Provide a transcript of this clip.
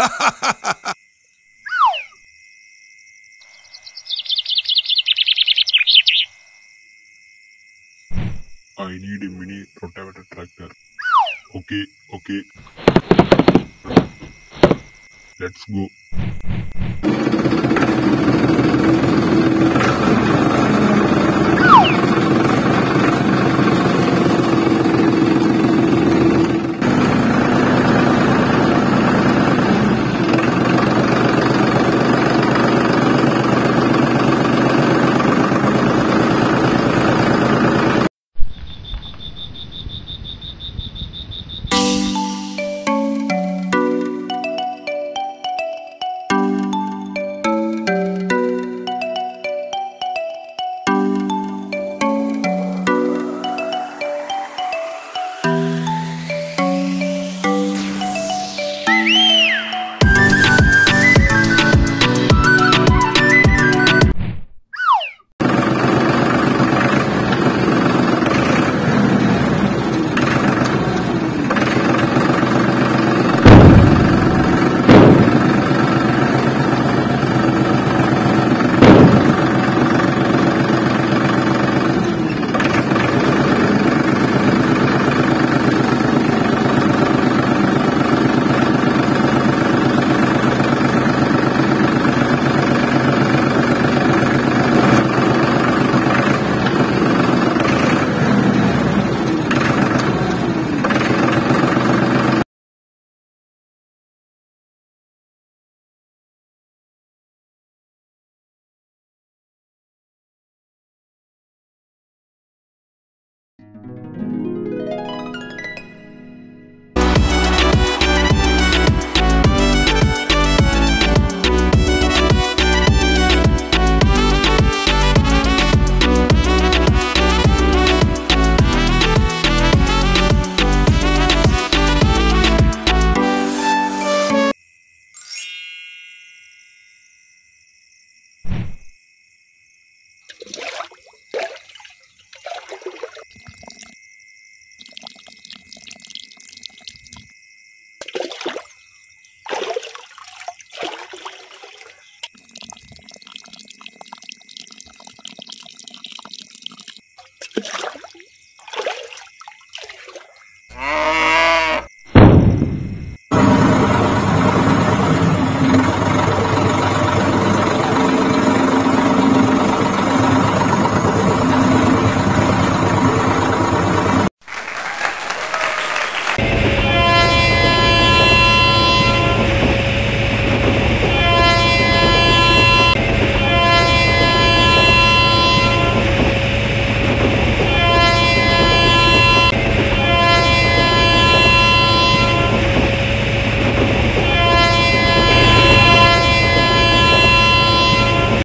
I need a mini rotavator tractor. Okay, okay. Let's go.